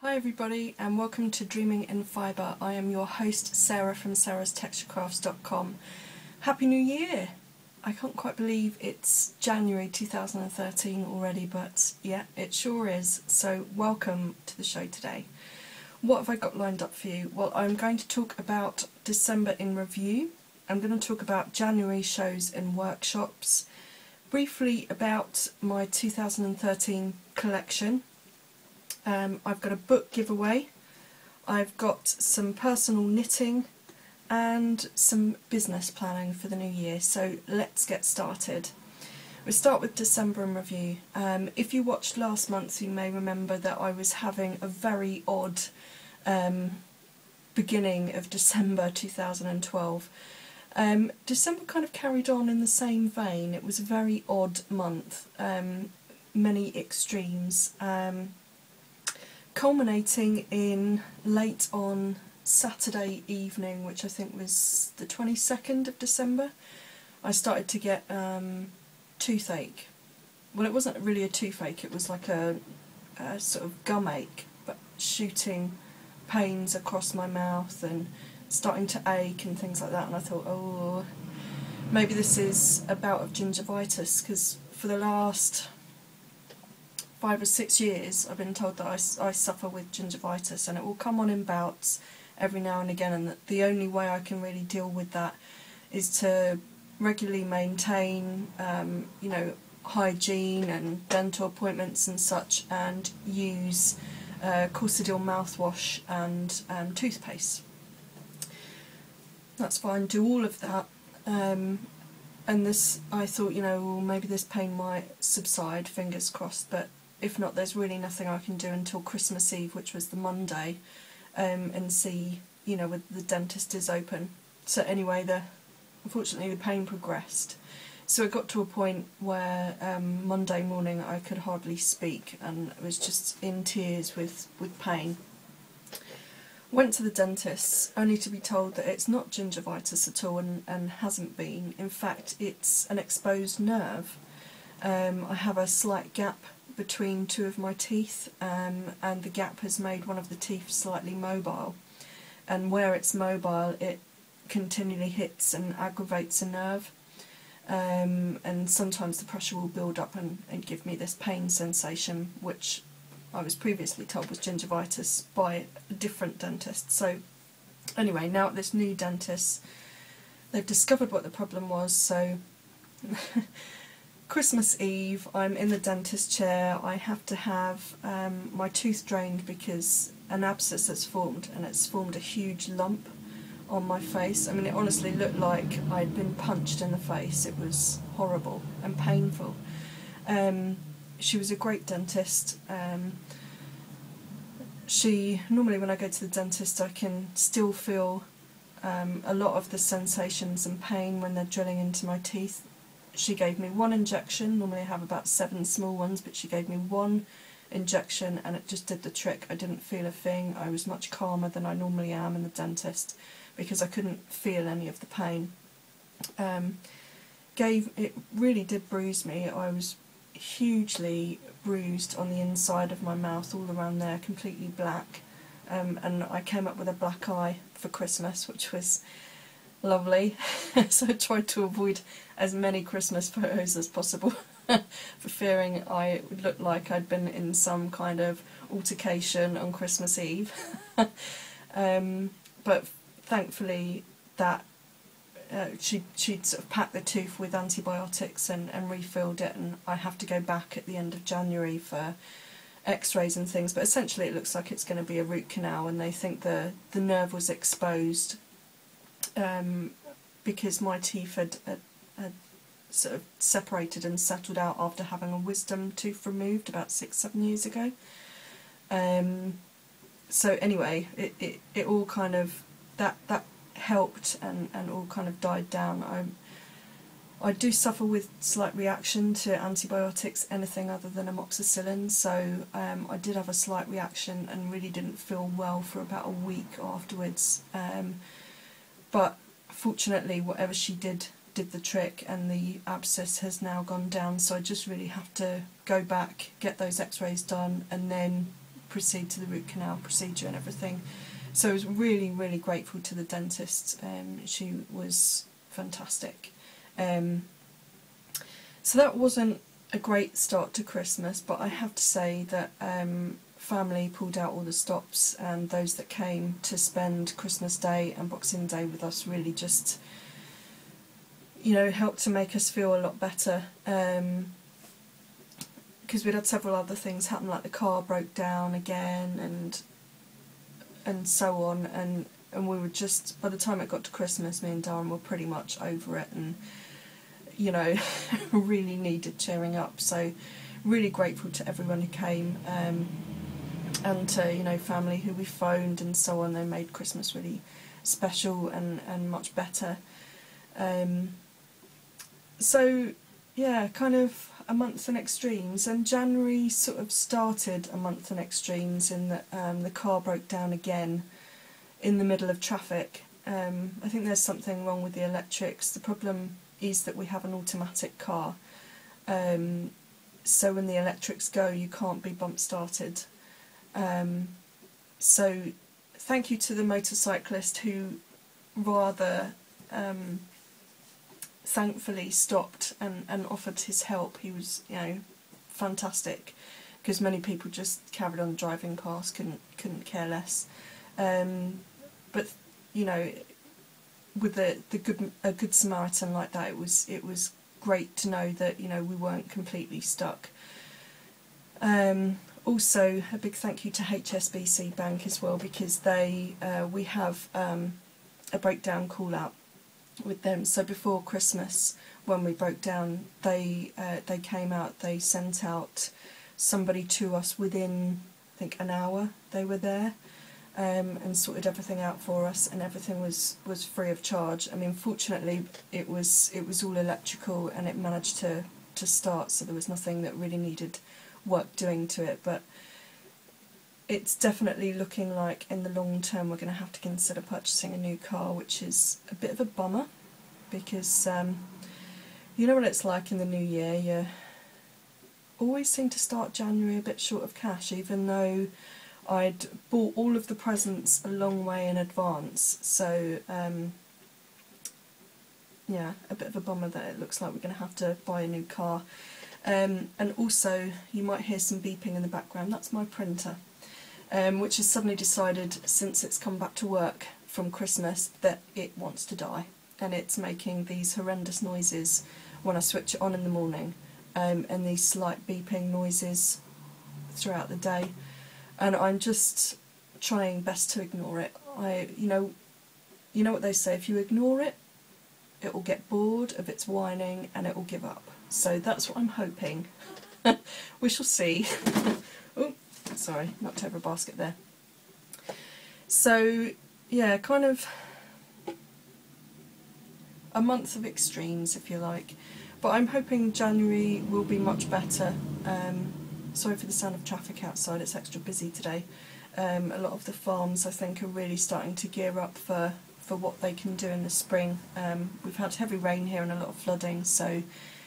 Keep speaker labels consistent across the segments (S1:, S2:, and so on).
S1: Hi everybody and welcome to Dreaming in Fibre. I am your host Sara from sarastexturecrafts.com. Happy New Year! I can't quite believe it's January 2013 already but yeah it sure is so welcome to the show today. What have I got lined up for you? Well I'm going to talk about December in review. I'm going to talk about January shows and workshops. Briefly about my 2013 collection um, I've got a book giveaway, I've got some personal knitting and some business planning for the new year, so let's get started. We'll start with December in review. Um, if you watched last month you may remember that I was having a very odd um, beginning of December 2012. Um, December kind of carried on in the same vein. It was a very odd month, um, many extremes. Um, culminating in late on Saturday evening, which I think was the 22nd of December, I started to get um, toothache. Well, it wasn't really a toothache, it was like a, a sort of gum ache, but shooting pains across my mouth and starting to ache and things like that. And I thought, oh, maybe this is a bout of gingivitis because for the last five or six years, I've been told that I, I suffer with gingivitis, and it will come on in bouts every now and again. And that the only way I can really deal with that is to regularly maintain, um, you know, hygiene and dental appointments and such, and use uh, Corsodyl mouthwash and um, toothpaste. That's fine. Do all of that. Um, and this, I thought, you know, well, maybe this pain might subside, fingers crossed, but if not, there's really nothing I can do until Christmas Eve, which was the Monday, um, and see, you know, whether the dentist is open. So anyway, the unfortunately the pain progressed. So it got to a point where um, Monday morning I could hardly speak and was just in tears with, with pain. Went to the dentist only to be told that it's not gingivitis at all and, and hasn't been. In fact, it's an exposed nerve. Um, I have a slight gap between two of my teeth um, and the gap has made one of the teeth slightly mobile. And where it's mobile it continually hits and aggravates a nerve. Um, and sometimes the pressure will build up and, and give me this pain sensation which I was previously told was gingivitis by a different dentist. So anyway now at this new dentist they've discovered what the problem was so Christmas Eve, I'm in the dentist chair. I have to have um, my tooth drained because an abscess has formed and it's formed a huge lump on my face. I mean, it honestly looked like I'd been punched in the face. It was horrible and painful. Um, she was a great dentist. Um, she normally, when I go to the dentist, I can still feel um, a lot of the sensations and pain when they're drilling into my teeth she gave me one injection, normally I have about seven small ones, but she gave me one injection and it just did the trick. I didn't feel a thing, I was much calmer than I normally am in the dentist because I couldn't feel any of the pain. Um, gave It really did bruise me, I was hugely bruised on the inside of my mouth, all around there, completely black. Um, and I came up with a black eye for Christmas, which was lovely. so I tried to avoid as many Christmas photos as possible for fearing I would look like I'd been in some kind of altercation on Christmas Eve. um, but thankfully that uh, she, she'd sort of packed the tooth with antibiotics and, and refilled it and I have to go back at the end of January for x-rays and things but essentially it looks like it's going to be a root canal and they think the, the nerve was exposed um, because my teeth had, had, had, sort of separated and settled out after having a wisdom tooth removed about six, seven years ago. Um, so anyway, it, it, it all kind of, that, that helped and, and all kind of died down. I, I do suffer with slight reaction to antibiotics, anything other than amoxicillin, so um, I did have a slight reaction and really didn't feel well for about a week afterwards. Um, but fortunately whatever she did did the trick and the abscess has now gone down so I just really have to go back, get those x-rays done and then proceed to the root canal procedure and everything. So I was really, really grateful to the dentist. Um, she was fantastic. Um, so that wasn't a great start to Christmas, but I have to say that um, family pulled out all the stops, and those that came to spend Christmas Day and Boxing Day with us really just, you know, helped to make us feel a lot better. Um, because we'd had several other things happen, like the car broke down again, and and so on, and and we were just by the time it got to Christmas, me and Darren were pretty much over it, and you know, really needed cheering up. So, really grateful to everyone who came, um, and to you know family who we phoned and so on. They made Christmas really special and and much better. Um, so, yeah, kind of a month in extremes, and January sort of started a month in extremes in that um, the car broke down again in the middle of traffic. Um, I think there's something wrong with the electrics. The problem is that we have an automatic car, um, so when the electrics go, you can't be bump started. Um, so, thank you to the motorcyclist who rather um, thankfully stopped and, and offered his help. He was, you know, fantastic because many people just carried on driving past, couldn't couldn't care less. Um, but you know, with the the good a good Samaritan like that, it was it was great to know that you know we weren't completely stuck. Um, also, a big thank you to HSBC Bank as well because they uh, we have um, a breakdown call out with them. So before Christmas, when we broke down, they uh, they came out. They sent out somebody to us within I think an hour. They were there. Um, and sorted everything out for us, and everything was, was free of charge. I mean, fortunately, it was it was all electrical, and it managed to, to start, so there was nothing that really needed work doing to it. But it's definitely looking like in the long term we're going to have to consider purchasing a new car, which is a bit of a bummer because um, you know what it's like in the new year. You always seem to start January a bit short of cash, even though I'd bought all of the presents a long way in advance. So um, yeah, a bit of a bummer that it looks like we're going to have to buy a new car. Um, and also, you might hear some beeping in the background. That's my printer um, which has suddenly decided since it's come back to work from Christmas that it wants to die and it's making these horrendous noises when I switch it on in the morning um, and these slight beeping noises throughout the day and I'm just trying best to ignore it. I you know you know what they say if you ignore it it will get bored of its whining and it will give up. So that's what I'm hoping. we shall see. sorry, knocked over a basket there. So, yeah, kind of a month of extremes, if you like. But I'm hoping January will be much better. Um, sorry for the sound of traffic outside, it's extra busy today. Um, a lot of the farms, I think, are really starting to gear up for, for what they can do in the spring. Um, we've had heavy rain here and a lot of flooding, so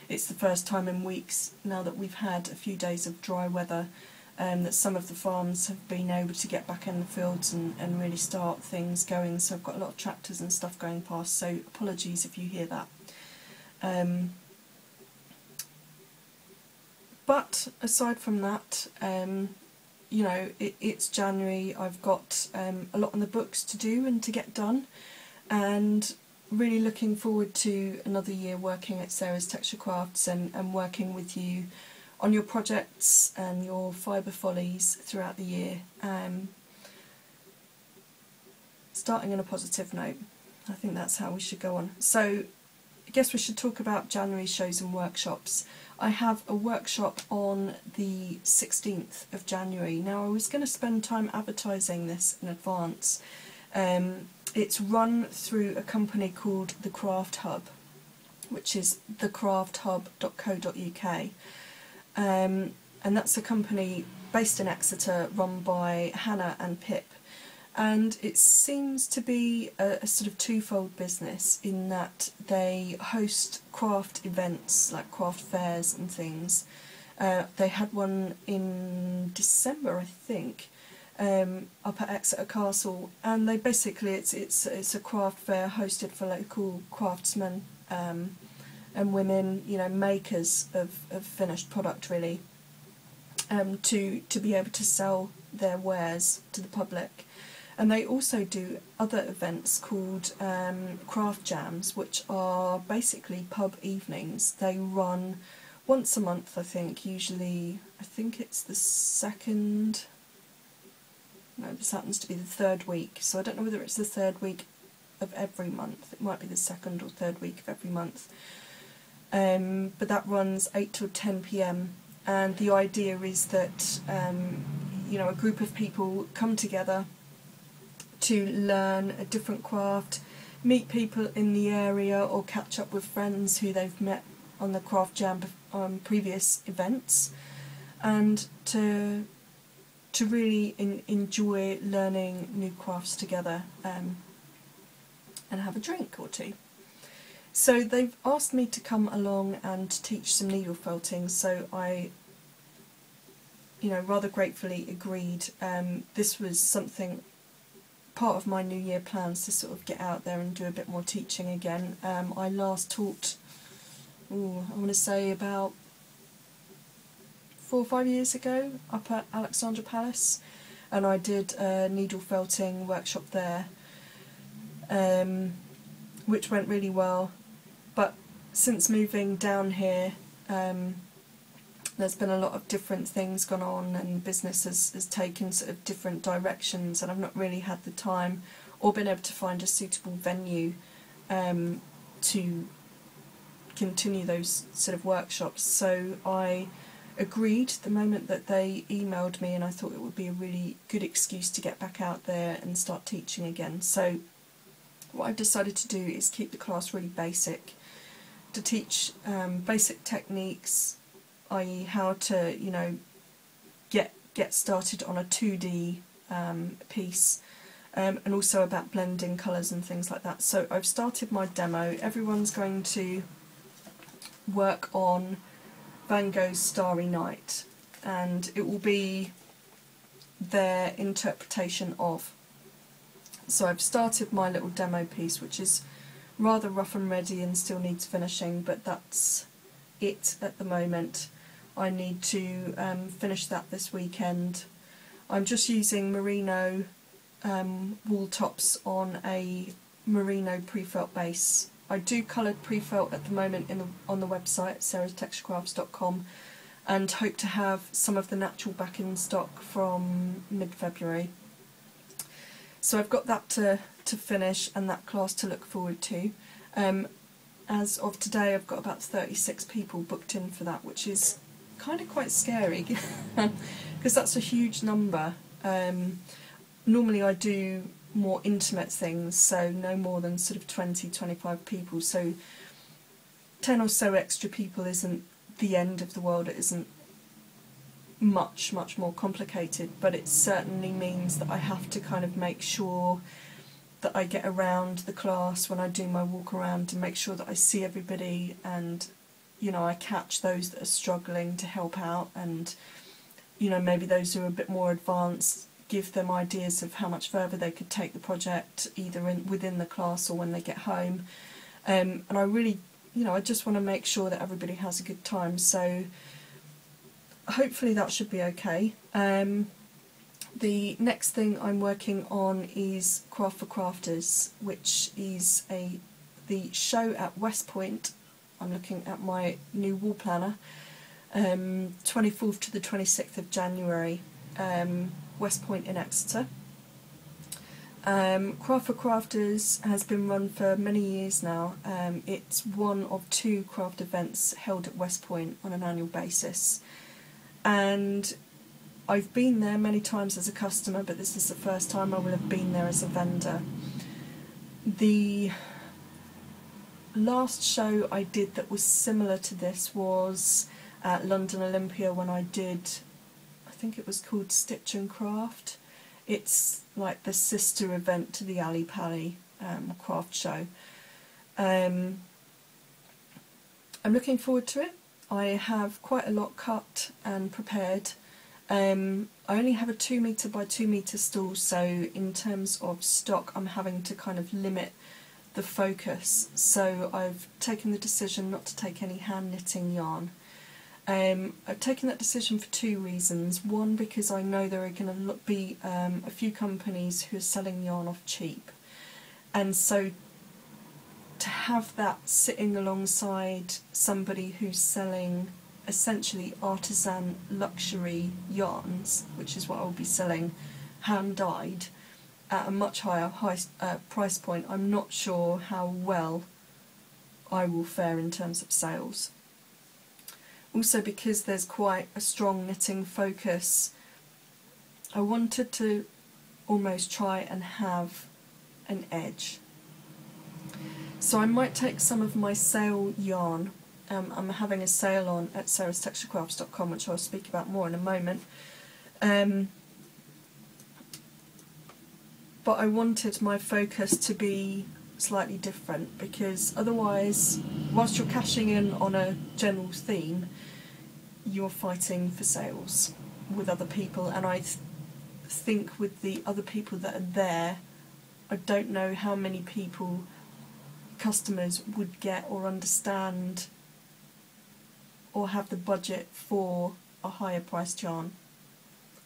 S1: it's the first time in weeks now that we've had a few days of dry weather um, that some of the farms have been able to get back in the fields and, and really start things going. So I've got a lot of tractors and stuff going past, so apologies if you hear that. Um, but aside from that, um, you know, it, it's January, I've got um, a lot on the books to do and to get done, and really looking forward to another year working at Sara's Texture Crafts and, and working with you on your projects and your fibre follies throughout the year. Um, starting on a positive note, I think that's how we should go on. So I guess we should talk about January shows and workshops. I have a workshop on the 16th of January. Now I was going to spend time advertising this in advance. Um, it's run through a company called The Craft Hub, which is thecrafthub.co.uk. Um, and that's a company based in Exeter run by Hannah and Pip. And it seems to be a, a, sort of twofold business in that they host craft events like craft fairs and things Uh, they had one in December, I think, um, up at Exeter Castle, and they basically it's it's it's a craft fair hosted for local craftsmen um, and women, you know, makers of, of finished product really, um, to to be able to sell their wares to the public. And they also do other events called um, craft jams, which are basically pub evenings. They run once a month, I think. Usually, I think it's the second. No, this happens to be the third week. So I don't know whether it's the third week of every month. It might be the second or third week of every month. Um, but that runs 8 till 10 pm, and the idea is that um, you know a group of people come together to learn a different craft, meet people in the area, or catch up with friends who they've met on the craft jam on previous events, and to to really in, enjoy learning new crafts together um, and have a drink or two. So they've asked me to come along and teach some needle felting, so I, you know, rather gratefully agreed. Um, this was something, part of my New Year plans to sort of get out there and do a bit more teaching again. Um, I last taught, ooh, I want to say about four or five years ago up at Alexandra Palace, and I did a needle felting workshop there, um, which went really well but since moving down here, um, there's been a lot of different things gone on, and business has, has taken sort of different directions, and I've not really had the time or been able to find a suitable venue um, to continue those sort of workshops. So I agreed the moment that they emailed me, and I thought it would be a really good excuse to get back out there and start teaching again. So what I've decided to do is keep the class really basic to teach um, basic techniques, i.e., how to you know get get started on a two D um, piece, um, and also about blending colours and things like that. So I've started my demo. Everyone's going to work on Van Gogh's Starry Night, and it will be their interpretation of. So I've started my little demo piece, which is rather rough and ready and still needs finishing, but that's it at the moment. I need to um, finish that this weekend. I'm just using merino um, wool tops on a merino pre-felt base. I do coloured pre-felt at the moment in the, on the website sarastexturecrafts.com and hope to have some of the natural back in stock from mid-February. So I've got that to, to finish and that class to look forward to. Um, as of today I've got about 36 people booked in for that, which is kind of quite scary because that's a huge number. Um, normally I do more intimate things, so no more than sort of 20, 25 people, so 10 or so extra people isn't the end of the world, it isn't much, much more complicated, but it certainly means that I have to kind of make sure that I get around the class when I do my walk around and make sure that I see everybody and you know I catch those that are struggling to help out and you know maybe those who are a bit more advanced give them ideas of how much further they could take the project either in, within the class or when they get home um, and I really you know I just want to make sure that everybody has a good time so hopefully that should be okay. Um, the next thing I'm working on is Craft for Crafters, which is a the show at Westpoint. I'm looking at my new wall planner. Um, 24th to the 26th of January, um, Westpoint in Exeter. Um, Craft for Crafters has been run for many years now. Um, it's one of two craft events held at Westpoint on an annual basis and I've been there many times as a customer, but this is the first time I will have been there as a vendor. The last show I did that was similar to this was at London Olympia when I did, I think it was called Stitch and Craft. It's like the sister event to the Ali Pali um, craft show. Um, I'm looking forward to it. I have quite a lot cut and prepared. Um, I only have a 2 metre by 2 metre stool so in terms of stock I'm having to kind of limit the focus so I've taken the decision not to take any hand knitting yarn. Um, I've taken that decision for two reasons. One, because I know there are going to be um, a few companies who are selling yarn off cheap, and so to have that sitting alongside somebody who's selling essentially artisan luxury yarns, which is what I'll be selling hand dyed at a much higher high, uh, price point, I'm not sure how well I will fare in terms of sales. Also, because there's quite a strong knitting focus, I wanted to almost try and have an edge. So I might take some of my sale yarn um, I'm having a sale on at sarastexturecrafts.com, which I'll speak about more in a moment. Um, but I wanted my focus to be slightly different because otherwise, whilst you're cashing in on a general theme, you're fighting for sales with other people, and I th think with the other people that are there, I don't know how many people customers would get or understand or have the budget for a higher priced yarn.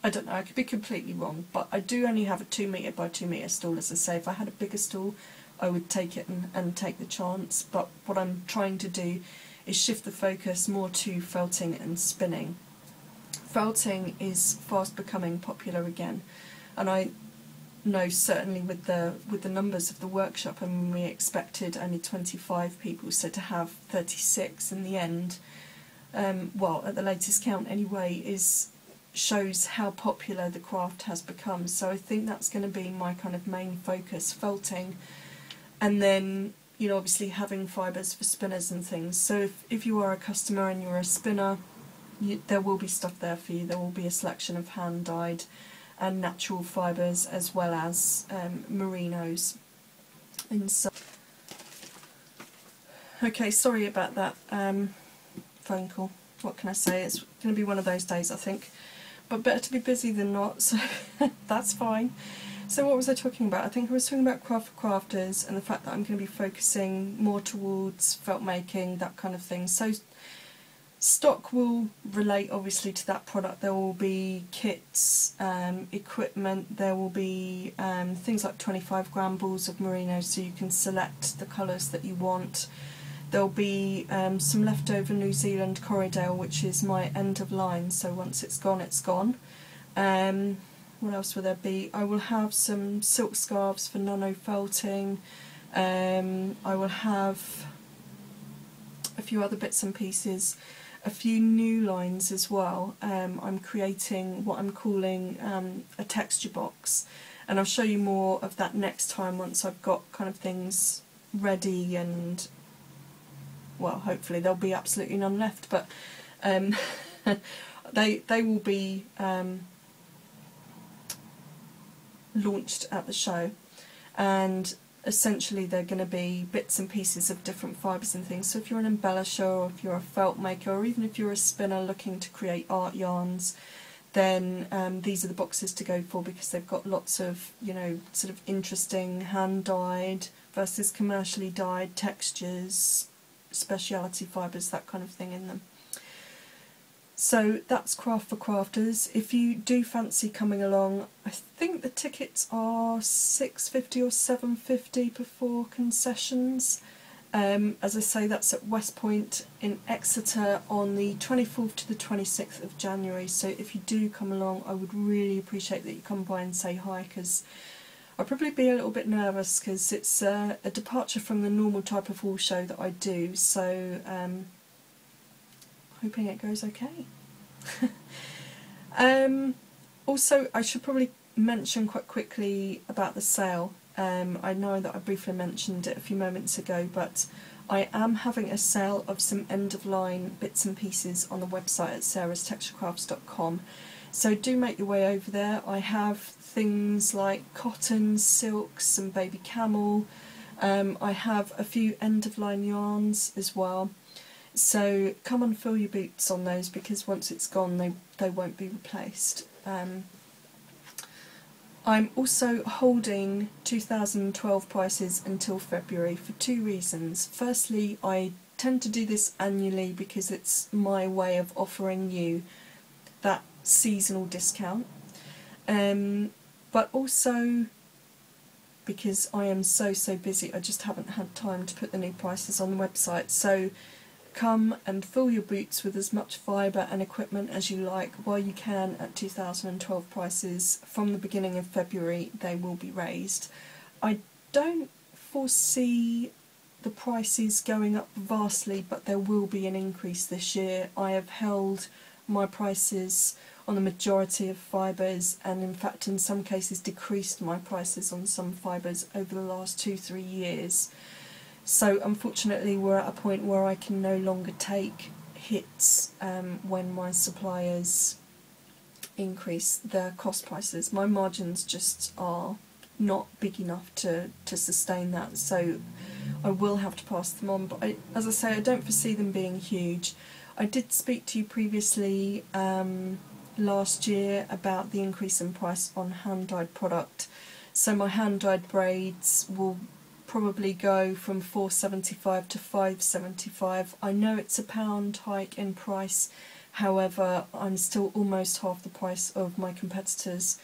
S1: I don't know, I could be completely wrong, but I do only have a 2 metre by 2 metre stall as I say. If I had a bigger stall, I would take it and, and take the chance, but what I'm trying to do is shift the focus more to felting and spinning. Felting is fast becoming popular again, and I know certainly with the with the numbers of the workshop, I mean we expected only 25 people, so to have 36 in the end um, well, at the latest count anyway, is shows how popular the craft has become. So I think that's going to be my kind of main focus, felting, and then you know obviously having fibres for spinners and things. So if if you are a customer and you're a spinner, you, there will be stuff there for you. There will be a selection of hand dyed and natural fibres as well as um, merinos. And so, okay, sorry about that. Um, phone call. What can I say? It's going to be one of those days, I think. But better to be busy than not, so that's fine. So what was I talking about? I think I was talking about craft for crafters and the fact that I'm going to be focusing more towards felt making, that kind of thing. So stock will relate obviously to that product. There will be kits, um, equipment, there will be um, things like 25 gram balls of merino so you can select the colours that you want. There'll be um, some leftover New Zealand Corriedale, which is my end of line, so once it's gone, it's gone. Um, what else will there be? I will have some silk scarves for nuno felting. Um, I will have a few other bits and pieces, a few new lines as well. Um, I'm creating what I'm calling um, a texture box, and I'll show you more of that next time once I've got kind of things ready and well, hopefully there'll be absolutely none left, but um, they they will be um, launched at the show, and essentially they're going to be bits and pieces of different fibres and things. So if you're an embellisher, or if you're a felt maker, or even if you're a spinner looking to create art yarns, then um, these are the boxes to go for because they've got lots of you know sort of interesting hand dyed versus commercially dyed textures speciality fibres, that kind of thing in them. So that's Craft for Crafters. If you do fancy coming along, I think the tickets are six fifty or seven fifty before concessions. Um, as I say, that's at Westpoint in Exeter on the 24th to the 26th of January. So if you do come along, I would really appreciate that you come by and say hi because I'll probably be a little bit nervous because it's uh, a departure from the normal type of haul show that I do, so um, hoping it goes okay. um, also, I should probably mention quite quickly about the sale. Um, I know that I briefly mentioned it a few moments ago, but I am having a sale of some end-of-line bits and pieces on the website at sarastexturecrafts.com. So do make your way over there. I have things like cotton, silks and baby camel. Um, I have a few end-of-line yarns as well. so come and fill your boots on those because once it's gone, they they won't be replaced. Um, I'm also holding 2012 prices until February for two reasons. Firstly, I tend to do this annually because it's my way of offering you that seasonal discount. Um, but also because I am so so busy, I just haven't had time to put the new prices on the website. So come and fill your boots with as much fibre and equipment as you like while you can at 2012 prices. From the beginning of February, they will be raised. I don't foresee the prices going up vastly, but there will be an increase this year. I have held my prices on the majority of fibres and in fact in some cases decreased my prices on some fibres over the last two three years. So unfortunately we're at a point where I can no longer take hits um, when my suppliers increase their cost prices. My margins just are not big enough to, to sustain that so I will have to pass them on. But I, as I say I don't foresee them being huge. I did speak to you previously um, last year about the increase in price on hand dyed product. So my hand dyed braids will probably go from 475 to 575. I know it's a pound hike in price, however, I'm still almost half the price of my competitors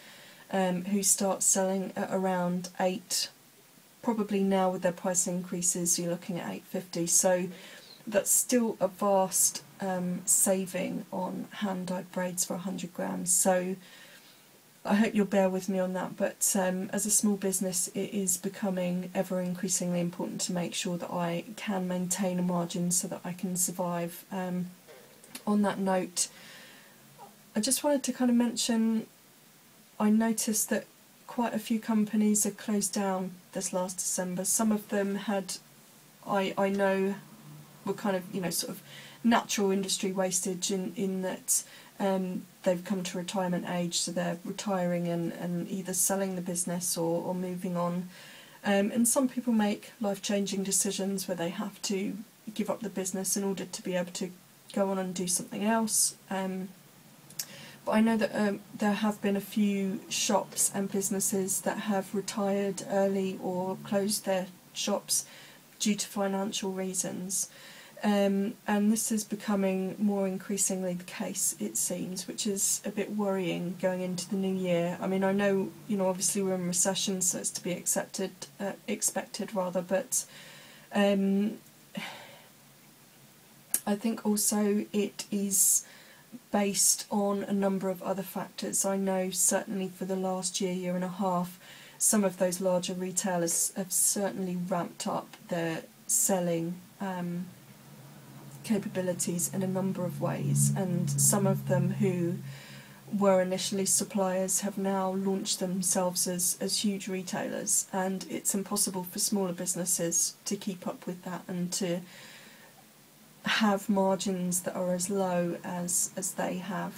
S1: um, who start selling at around 8 probably now with their price increases you're looking at 850 so that's still a vast um, saving on hand dyed braids for 100 grams. So I hope you'll bear with me on that. But um, as a small business, it is becoming ever increasingly important to make sure that I can maintain a margin so that I can survive. Um, on that note, I just wanted to kind of mention I noticed that quite a few companies are closed down this last December. Some of them had, I, I know, were kind of, you know, sort of natural industry wastage in, in that um, they've come to retirement age, so they're retiring and, and either selling the business or, or moving on. Um, and some people make life changing decisions where they have to give up the business in order to be able to go on and do something else. Um, but I know that um, there have been a few shops and businesses that have retired early or closed their shops due to financial reasons. Um, and this is becoming more increasingly the case, it seems, which is a bit worrying going into the new year. I mean, I know, you know, obviously we're in recession, so it's to be accepted, uh, expected rather, but um, I think also it is based on a number of other factors. I know certainly for the last year, year and a half, some of those larger retailers have certainly ramped up their selling. Um, capabilities in a number of ways, and some of them who were initially suppliers have now launched themselves as, as huge retailers, and it's impossible for smaller businesses to keep up with that and to have margins that are as low as, as they have.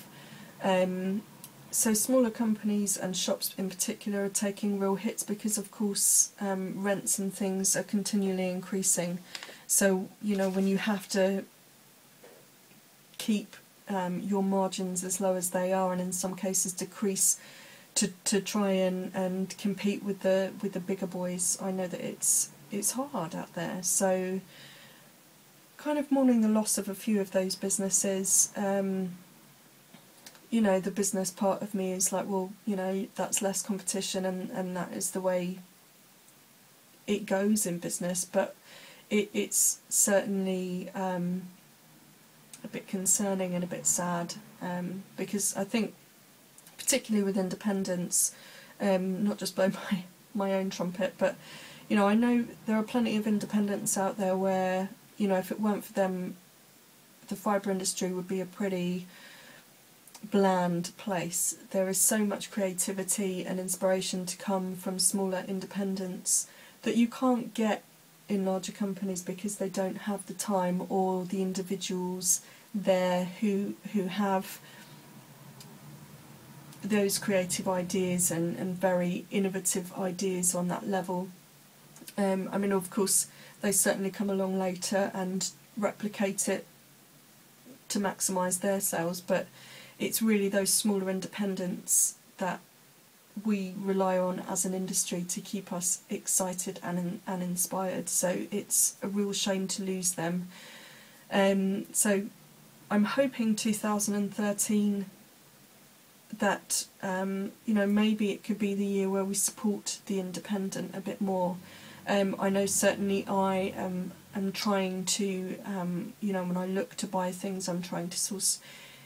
S1: Um, so smaller companies and shops in particular are taking real hits because of course um, rents and things are continually increasing. So you know when you have to keep um, your margins as low as they are, and in some cases decrease to to try and, and compete with the with the bigger boys. I know that it's it's hard out there, so kind of mourning the loss of a few of those businesses. Um, you know, the business part of me is like, well, you know, that's less competition, and and that is the way it goes in business, but it, it's certainly um, a bit concerning and a bit sad um, because I think, particularly with independents, um, not just by my, my own trumpet, but you know, I know there are plenty of independents out there where, you know, if it weren't for them, the fibre industry would be a pretty bland place. There is so much creativity and inspiration to come from smaller independents that you can't get in larger companies because they don't have the time or the individuals there who who have those creative ideas and, and very innovative ideas on that level. Um, I mean, of course, they certainly come along later and replicate it to maximise their sales, but it's really those smaller independents that we rely on as an industry to keep us excited and and inspired. So it's a real shame to lose them. Um, so I'm hoping 2013 that um, you know maybe it could be the year where we support the independent a bit more. Um, I know certainly I am am trying to um, you know when I look to buy things I'm trying to source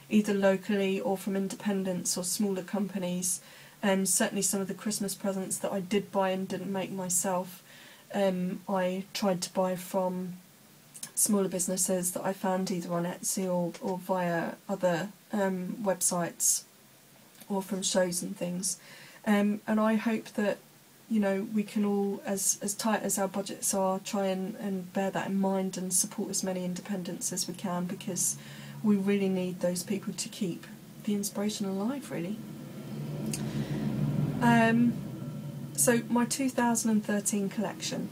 S1: either locally or from independents or smaller companies. Um, certainly some of the Christmas presents that I did buy and didn't make myself, um, I tried to buy from smaller businesses that I found either on Etsy or, or via other um, websites or from shows and things. Um, and I hope that you know we can all, as as tight as our budgets are, try and, and bear that in mind and support as many independents as we can because we really need those people to keep the inspiration alive, really. Um, so my 2013 collection.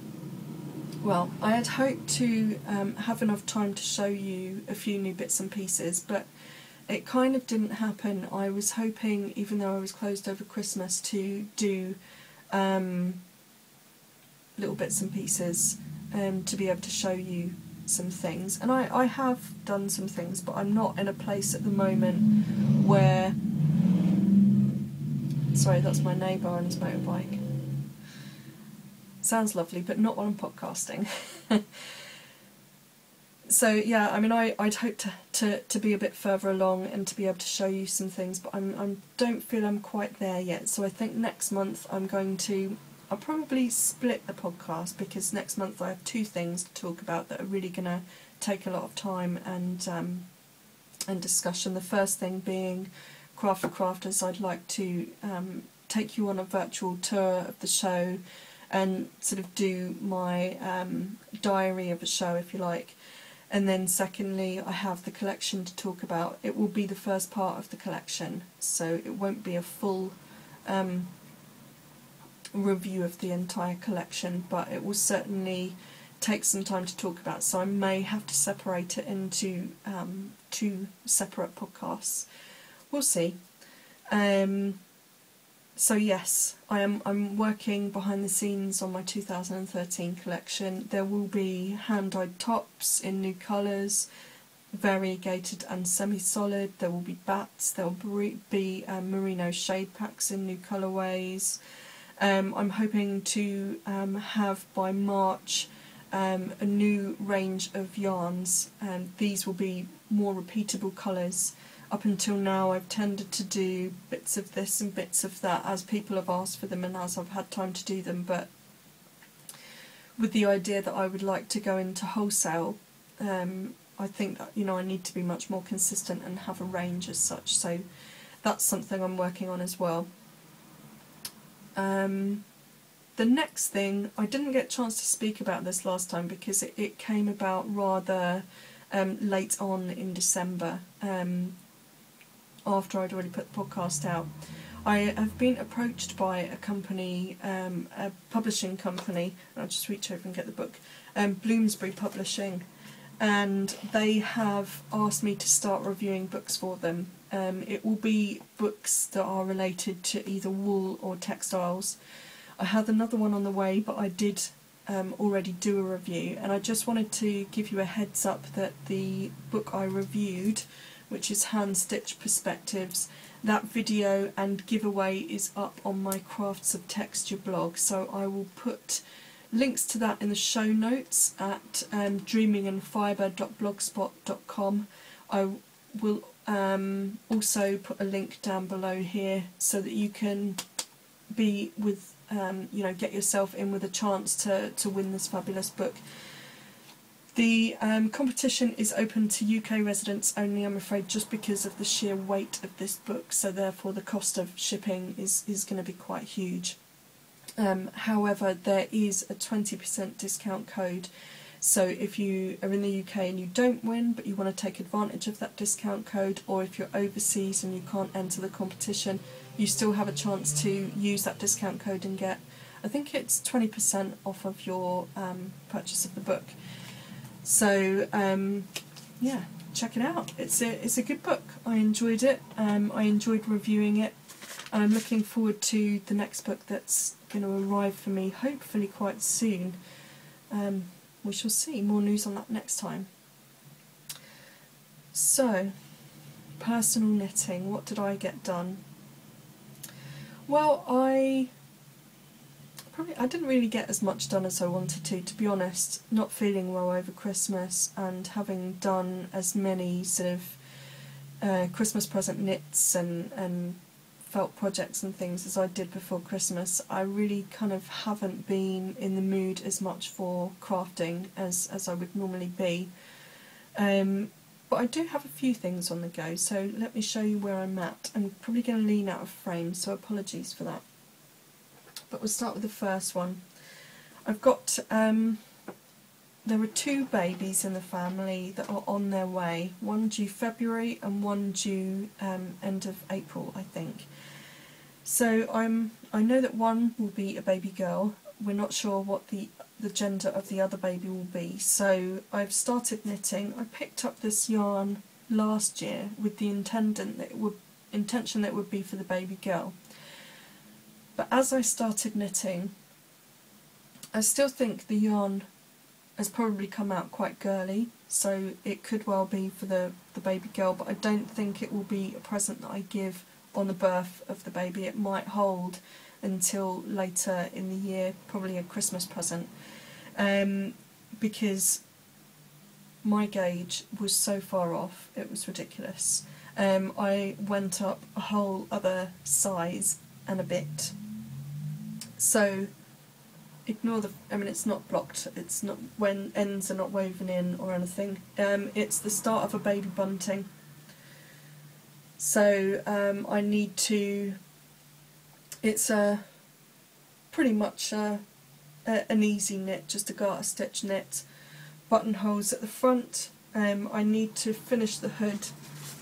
S1: Well, I had hoped to um, have enough time to show you a few new bits and pieces, but it kind of didn't happen. I was hoping, even though I was closed over Christmas, to do um, little bits and pieces um, to be able to show you some things. And I, I have done some things, but I'm not in a place at the moment where. Sorry, that's my neighbour on his motorbike. Sounds lovely, but not while I'm podcasting. so yeah, I mean, I I'd hope to, to to be a bit further along and to be able to show you some things, but I'm I don't feel I'm quite there yet. So I think next month I'm going to I'll probably split the podcast because next month I have two things to talk about that are really going to take a lot of time and um, and discussion. The first thing being Craft for Crafters. I'd like to um, take you on a virtual tour of the show and sort of do my um, diary of a show, if you like. And then secondly, I have the collection to talk about. It will be the first part of the collection, so it won't be a full um, review of the entire collection, but it will certainly take some time to talk about. So I may have to separate it into um, two separate podcasts. We'll see. Um, so yes, I am. I'm working behind the scenes on my 2013 collection. There will be hand-dyed tops in new colours, variegated and semi-solid. There will be bats. There will be um, merino shade packs in new colourways. Um, I'm hoping to um, have by March um, a new range of yarns and these will be more repeatable colours. Up until now I've tended to do bits of this and bits of that as people have asked for them and as I've had time to do them but with the idea that I would like to go into wholesale um, I think that, you know I need to be much more consistent and have a range as such so that's something I'm working on as well. Um, the next thing, I didn't get a chance to speak about this last time because it, it came about rather um, late on in December um, after I'd already put the podcast out. I have been approached by a company, um, a publishing company, I'll just reach over and get the book, um, Bloomsbury Publishing, and they have asked me to start reviewing books for them. Um, it will be books that are related to either wool or textiles. I had another one on the way, but I did um, already do a review, and I just wanted to give you a heads up that the book I reviewed, which is Hand Stitch Perspectives, that video and giveaway is up on my Crafts of Texture blog, so I will put links to that in the show notes at um, dreaminginfibre.blogspot.com. I will um, also put a link down below here so that you can be with um, you know get yourself in with a chance to, to win this fabulous book. The um, competition is open to UK residents only, I'm afraid, just because of the sheer weight of this book, so therefore the cost of shipping is, is going to be quite huge. Um, however, there is a 20% discount code so if you are in the UK and you don't win but you want to take advantage of that discount code or if you're overseas and you can't enter the competition, you still have a chance to use that discount code and get, I think it's 20% off of your um, purchase of the book. So um, yeah, check it out. It's a it's a good book. I enjoyed it. Um, I enjoyed reviewing it, and I'm looking forward to the next book that's going to arrive for me. Hopefully quite soon. Um, we shall see. More news on that next time. So, personal knitting. What did I get done? Well, I probably I didn't really get as much done as I wanted to, to be honest. Not feeling well over Christmas and having done as many sort of uh, Christmas present knits and and felt projects and things as I did before Christmas, I really kind of haven't been in the mood as much for crafting as as I would normally be. Um, but I do have a few things on the go, so let me show you where I'm at. I'm probably going to lean out of frame, so apologies for that. But we'll start with the first one. I've got, um, there are two babies in the family that are on their way, one due February and one due um, end of April, I think. So I'm, I know that one will be a baby girl. We're not sure what the the gender of the other baby will be. So I've started knitting. I picked up this yarn last year with the intendant that would intention that would be for the baby girl. But as I started knitting, I still think the yarn has probably come out quite girly, so it could well be for the, the baby girl, but I don't think it will be a present that I give on the birth of the baby. It might hold until later in the year, probably a Christmas present, um, because my gauge was so far off, it was ridiculous. Um, I went up a whole other size and a bit. So ignore the, I mean it's not blocked, it's not, when ends are not woven in or anything. Um, it's the start of a baby bunting. So um, I need to it's a pretty much a, a, an easy knit, just a garter stitch knit. Buttonholes at the front. Um, I need to finish the hood,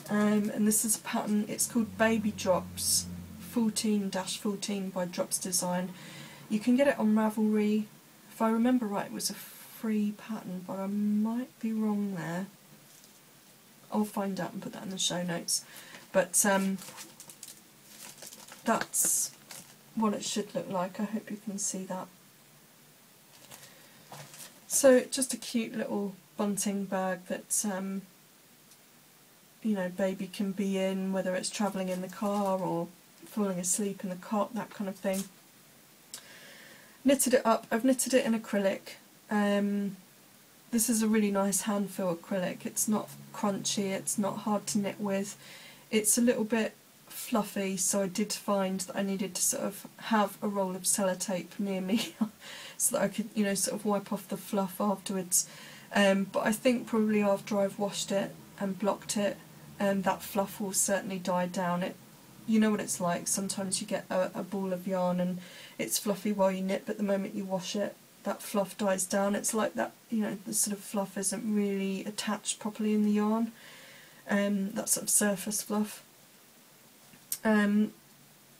S1: um, and this is a pattern. It's called Baby Drops 14-14 by Drops Design. You can get it on Ravelry. If I remember right, it was a free pattern, but I might be wrong there. I'll find out and put that in the show notes. But um, that's what it should look like. I hope you can see that. So just a cute little bunting bag that um, you know baby can be in, whether it's travelling in the car or falling asleep in the cot, that kind of thing. Knitted it up. I've knitted it in acrylic. Um, this is a really nice hand feel acrylic. It's not crunchy, it's not hard to knit with. It's a little bit fluffy so I did find that I needed to sort of have a roll of sellotape near me so that I could you know sort of wipe off the fluff afterwards um, but I think probably after I've washed it and blocked it um, that fluff will certainly die down it you know what it's like sometimes you get a, a ball of yarn and it's fluffy while you knit but the moment you wash it that fluff dies down it's like that you know the sort of fluff isn't really attached properly in the yarn um, that sort of surface fluff um,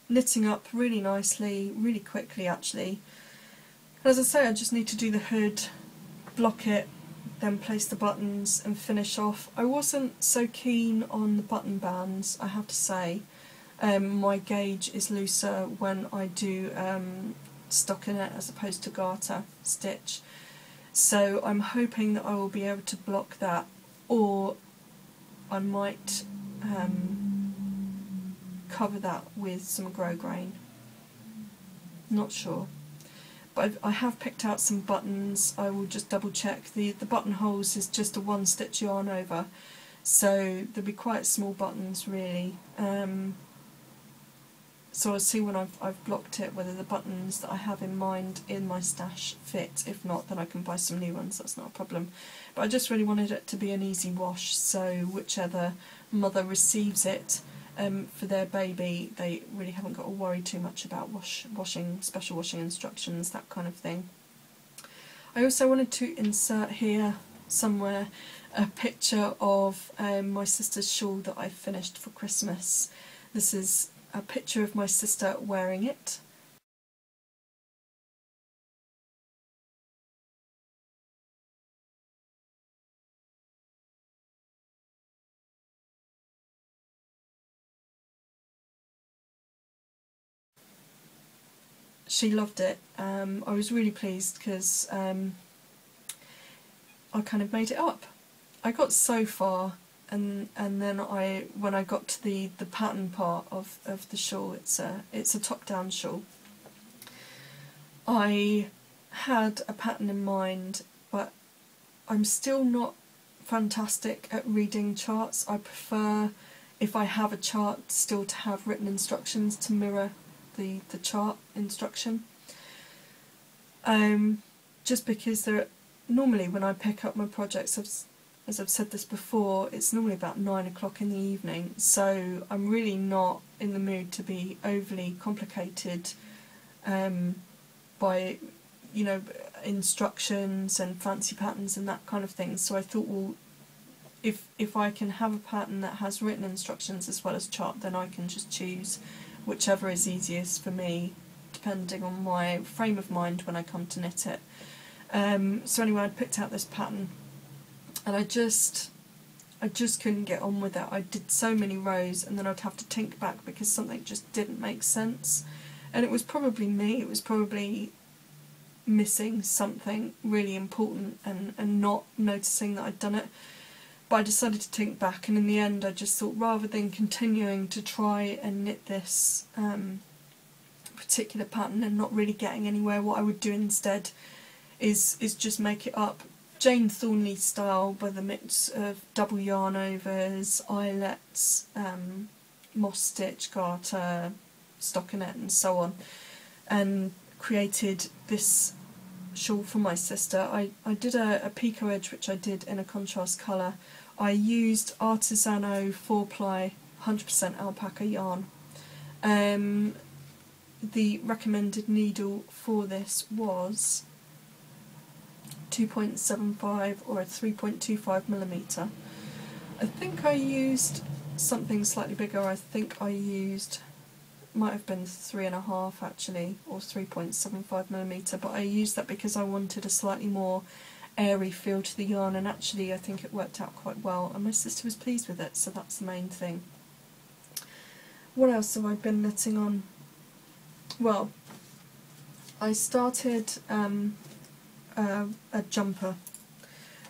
S1: knitting up really nicely, really quickly actually. As I say, I just need to do the hood, block it, then place the buttons and finish off. I wasn't so keen on the button bands, I have to say. Um, my gauge is looser when I do um, stockinette as opposed to garter stitch. So I'm hoping that I will be able to block that or I might um, cover that with some grosgrain. Not sure. But I've, I have picked out some buttons. I will just double check. The, the buttonholes is just a one stitch yarn over. So there'll be quite small buttons really. Um, so I'll see when I've, I've blocked it whether the buttons that I have in mind in my stash fit. If not, then I can buy some new ones, that's not a problem. But I just really wanted it to be an easy wash, so whichever mother receives it um, for their baby, they really haven't got to worry too much about wash, washing, special washing instructions, that kind of thing. I also wanted to insert here somewhere a picture of um, my sister's shawl that I finished for Christmas. This is a picture of my sister wearing it. She loved it. Um, I was really pleased because um, I kind of made it up. I got so far and and then I when I got to the, the pattern part of, of the shawl, it's a it's a top down shawl. I had a pattern in mind, but I'm still not fantastic at reading charts. I prefer if I have a chart still to have written instructions to mirror the, the chart instruction. Um, just because there, normally when I pick up my projects, as I've said this before, it's normally about nine o'clock in the evening, so I'm really not in the mood to be overly complicated um, by, you know, instructions and fancy patterns and that kind of thing. So I thought, well, if if I can have a pattern that has written instructions as well as chart, then I can just choose whichever is easiest for me, depending on my frame of mind when I come to knit it. Um, so anyway, I picked out this pattern, and I just, I just couldn't get on with it. I did so many rows, and then I'd have to tink back because something just didn't make sense, and it was probably me. It was probably missing something really important and, and not noticing that I'd done it. But I decided to tink back, and in the end, I just thought rather than continuing to try and knit this um, particular pattern and not really getting anywhere, what I would do instead is is just make it up Jane Thornley style by the mix of double yarn overs, eyelets, um, moss stitch, garter, stockinette, and so on, and created this shawl for my sister. I, I did a, a picot edge which I did in a contrast colour. I used Artisano 4 ply 100% alpaca yarn. Um, the recommended needle for this was 2.75 or a 3.25 millimeter. I think I used something slightly bigger. I think I used might have been three and a half actually, or 3.75 millimeter. But I used that because I wanted a slightly more airy feel to the yarn, and actually I think it worked out quite well. And my sister was pleased with it, so that's the main thing. What else have I been knitting on? Well, I started um, uh, a jumper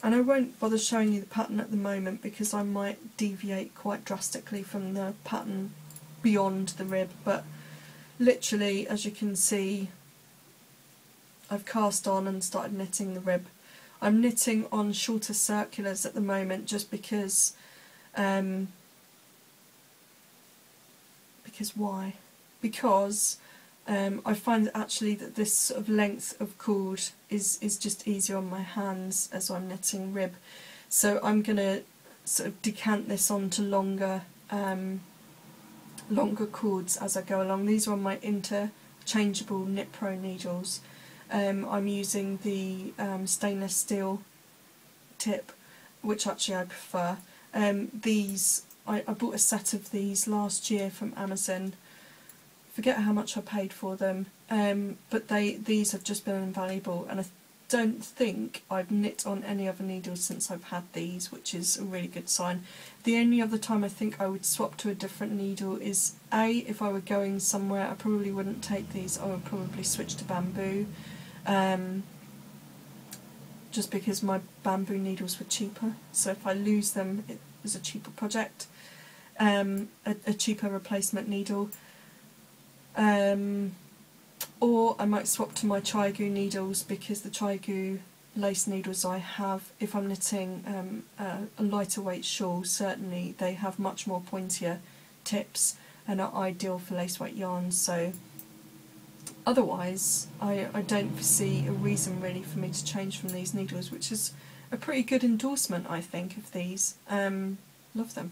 S1: and I won't bother showing you the pattern at the moment because I might deviate quite drastically from the pattern beyond the rib but literally as you can see I've cast on and started knitting the rib. I'm knitting on shorter circulars at the moment just because um, because why? Because um, I find actually that this sort of length of cord is, is just easier on my hands as I'm knitting rib. So I'm going to sort of decant this onto longer um, longer cords as I go along. These are on my interchangeable Knit Pro needles. Um, I'm using the um, stainless steel tip, which actually I prefer. Um, these, I, I bought a set of these last year from Amazon. Forget how much I paid for them, um, but they these have just been invaluable, and I don't think I've knit on any other needles since I've had these, which is a really good sign. The only other time I think I would swap to a different needle is A, if I were going somewhere, I probably wouldn't take these, I would probably switch to bamboo. Um, just because my bamboo needles were cheaper, so if I lose them, it was a cheaper project. Um, a, a cheaper replacement needle. Um, or I might swap to my ChiaoGoo needles because the ChiaoGoo lace needles I have, if I'm knitting um, a, a lighter weight shawl, certainly they have much more pointier tips and are ideal for lace weight yarns. So otherwise, I, I don't foresee a reason really for me to change from these needles, which is a pretty good endorsement, I think, of these. Um, love them.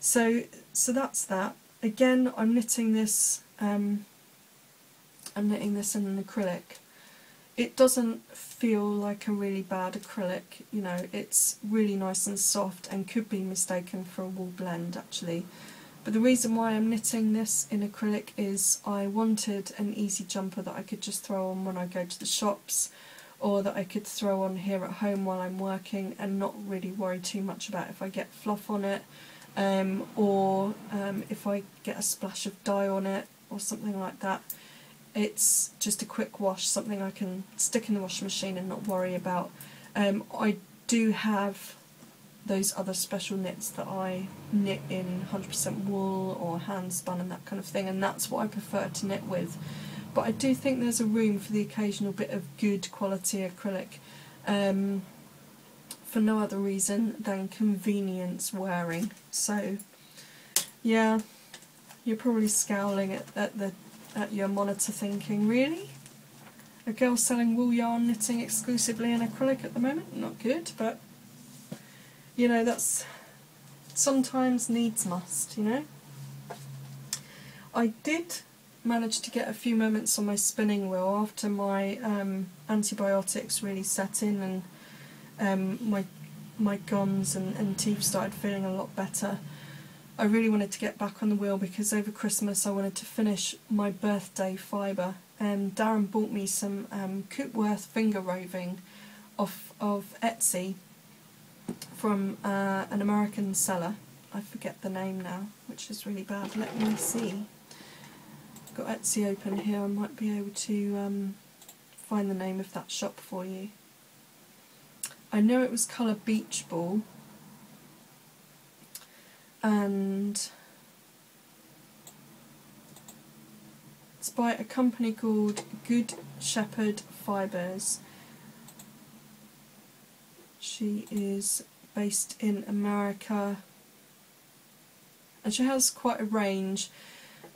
S1: So, so that's that. Again, I'm knitting this um, I'm knitting this in an acrylic. It doesn't feel like a really bad acrylic, you know, it's really nice and soft and could be mistaken for a wool blend actually. But the reason why I'm knitting this in acrylic is I wanted an easy jumper that I could just throw on when I go to the shops or that I could throw on here at home while I'm working and not really worry too much about if I get fluff on it um, or um, if I get a splash of dye on it or something like that it's just a quick wash, something I can stick in the washing machine and not worry about. Um, I do have those other special knits that I knit in 100% wool or hand spun and that kind of thing, and that's what I prefer to knit with. But I do think there's a room for the occasional bit of good quality acrylic um, for no other reason than convenience wearing. So, yeah, you're probably scowling at, at the at your monitor thinking, really? A girl selling wool yarn knitting exclusively in acrylic at the moment? Not good, but you know, that's sometimes needs must, you know. I did manage to get a few moments on my spinning wheel after my um, antibiotics really set in and um, my my gums and, and teeth started feeling a lot better. I really wanted to get back on the wheel because over Christmas I wanted to finish my birthday fibre and Darren bought me some um, Coopworth finger roving off of Etsy from uh, an American seller. I forget the name now, which is really bad. Let me see. I've got Etsy open here. I might be able to um, find the name of that shop for you. I know it was colour Beach Ball. And it's by a company called Good Shepherd Fibres. She is based in America and she has quite a range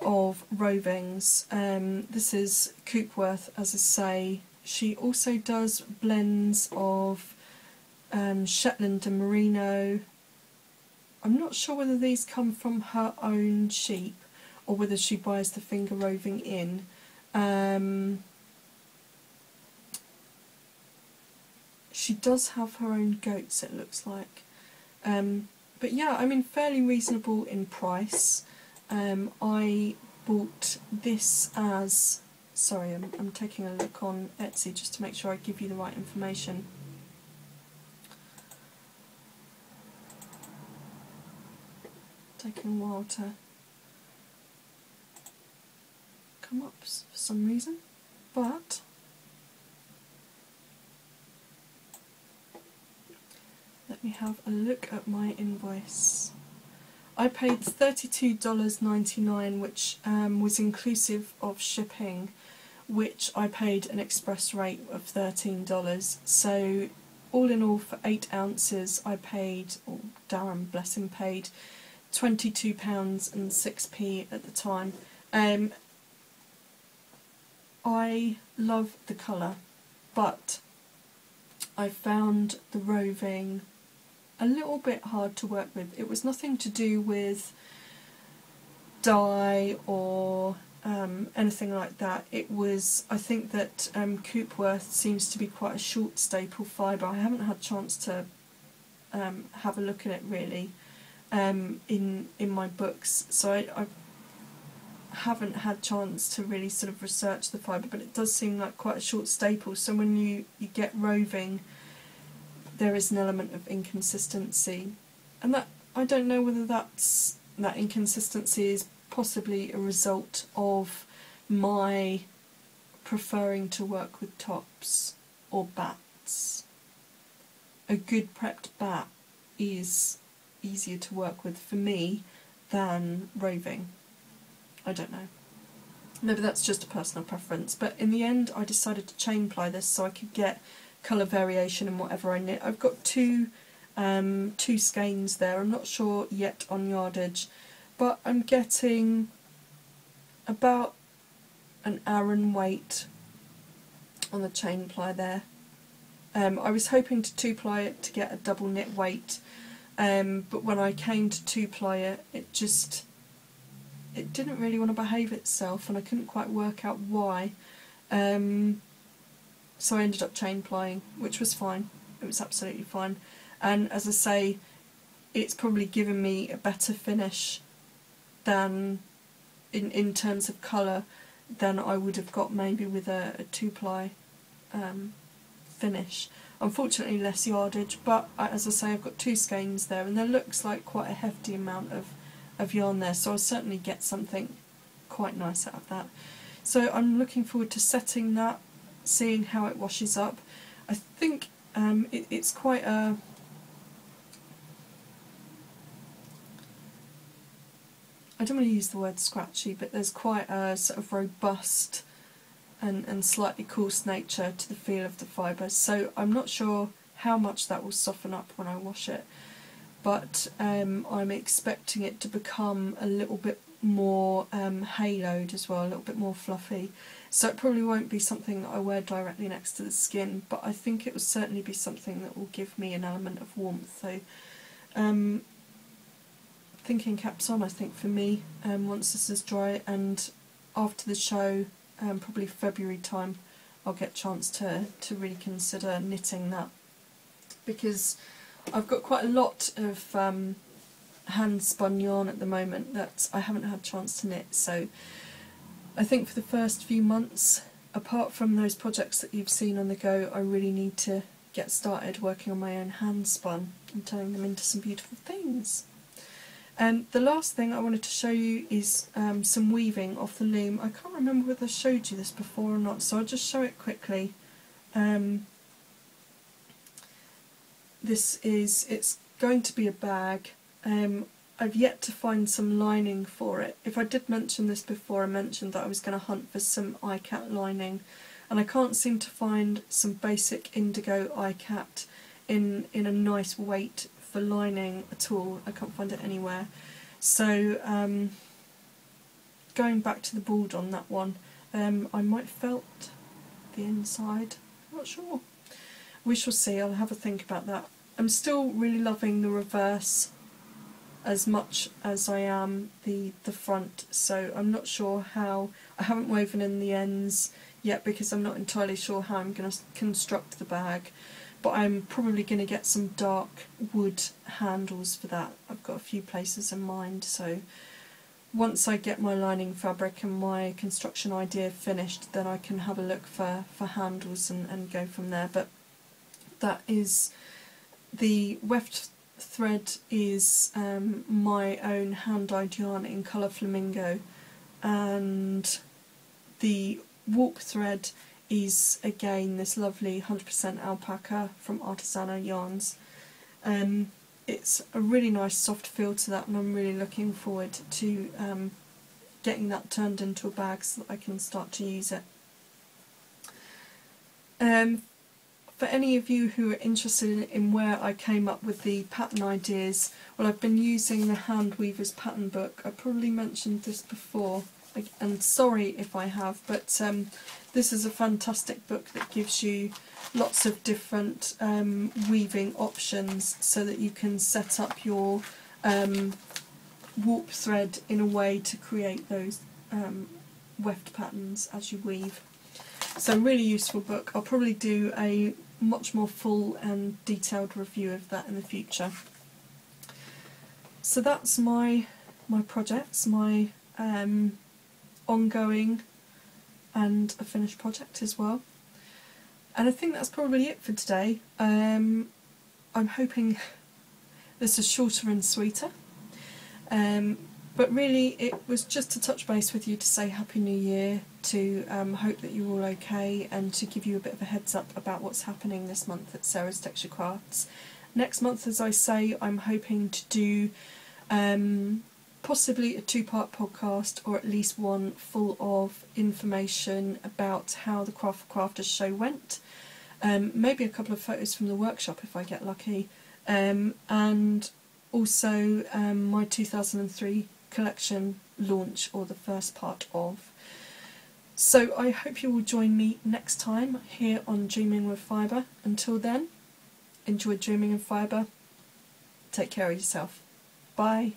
S1: of rovings. Um, this is Coopworth, as I say. She also does blends of um, Shetland and Merino. I'm not sure whether these come from her own sheep or whether she buys the finger roving in. Um, she does have her own goats, it looks like. Um, but yeah, I mean, fairly reasonable in price. Um, I bought this as. Sorry, I'm, I'm taking a look on Etsy just to make sure I give you the right information. Taking a while to come up for some reason, but Let me have a look at my invoice. I paid $32.99 which um, was inclusive of shipping which I paid an express rate of $13 so all in all for 8 ounces I paid, or Darren bless him paid £22 and 6p at the time. Um, I love the colour but I found the roving a little bit hard to work with. It was nothing to do with dye or um, anything like that. It was, I think that um, Coopworth seems to be quite a short staple fibre. I haven't had a chance to um, have a look at it really um, in in my books, so I, I haven't had chance to really sort of research the fibre, but it does seem like quite a short staple. So when you, you get roving there is an element of inconsistency, and that I don't know whether that's that inconsistency is possibly a result of my preferring to work with tops or bats. A good prepped bat is easier to work with for me than roving. I don't know. Maybe that's just a personal preference, but in the end I decided to chain ply this so I could get colour variation and whatever I knit. I've got two um, two skeins there. I'm not sure yet on yardage, but I'm getting about an Aran weight on the chain ply there. Um, I was hoping to two ply it to get a double knit weight, um, but when I came to two ply it, it just it didn't really want to behave itself, and I couldn't quite work out why. Um, so I ended up chain plying, which was fine. It was absolutely fine. And as I say, it's probably given me a better finish than in in terms of colour than I would have got maybe with a, a two ply um, finish. Unfortunately less yardage, but as I say I've got two skeins there and there looks like quite a hefty amount of, of yarn there, so I'll certainly get something quite nice out of that. So I'm looking forward to setting that, seeing how it washes up. I think um, it, it's quite a I don't want to use the word scratchy, but there's quite a sort of robust and, and slightly coarse nature to the feel of the fibres. So I'm not sure how much that will soften up when I wash it, but um, I'm expecting it to become a little bit more um, haloed as well, a little bit more fluffy. So it probably won't be something that I wear directly next to the skin, but I think it will certainly be something that will give me an element of warmth. So um, thinking caps on, I think, for me, um, once this is dry, and after the show, um, probably February time, I'll get a chance to, to really consider knitting that. Because I've got quite a lot of um, hand spun yarn at the moment that I haven't had a chance to knit, so I think for the first few months, apart from those projects that you've seen on the go, I really need to get started working on my own hand spun and turning them into some beautiful things. And the last thing I wanted to show you is um, some weaving off the loom. I can't remember whether I showed you this before or not, so I'll just show it quickly. Um, this is, it's going to be a bag. Um, I've yet to find some lining for it. If I did mention this before, I mentioned that I was going to hunt for some ikat lining, and I can't seem to find some basic indigo ikat in, in a nice weight for lining at all. I can't find it anywhere. So um, going back to the board on that one, um, I might felt the inside. Not sure. We shall see. I'll have a think about that. I'm still really loving the reverse as much as I am the the front so I'm not sure how I haven't woven in the ends yet because I'm not entirely sure how I'm going to construct the bag but I'm probably going to get some dark wood handles for that. I've got a few places in mind, so once I get my lining fabric and my construction idea finished, then I can have a look for, for handles and, and go from there. But that is the weft thread is um, my own hand-dyed yarn in colour flamingo and the warp thread is again this lovely 100% alpaca from Artisano Yarns. Um, it's a really nice soft feel to that and I'm really looking forward to um, getting that turned into a bag so that I can start to use it. Um, for any of you who are interested in, in, where I came up with the pattern ideas, well I've been using the Hand Weaver's pattern book. I probably mentioned this before and sorry if I have, but um, this is a fantastic book that gives you lots of different um, weaving options so that you can set up your um, warp thread in a way to create those um, weft patterns as you weave. So really useful book. I'll probably do a much more full and detailed review of that in the future. So that's my my projects, my um, ongoing and a finished project as well. And I think that's probably it for today. Um, I'm hoping this is shorter and sweeter. Um, but really it was just to touch base with you to say Happy New Year, to um, hope that you're all okay and to give you a bit of a heads up about what's happening this month at Sara's Texture Crafts. Next month, as I say, I'm hoping to do um, possibly a two-part podcast or at least one full of information about how the Craft for Crafters show went. Um, maybe a couple of photos from the workshop if I get lucky. Um, and also um, my 2003 collection launch or the first part of. So I hope you will join me next time here on Dreaming with Fibre. Until then, enjoy dreaming in fibre. Take care of yourself. Bye.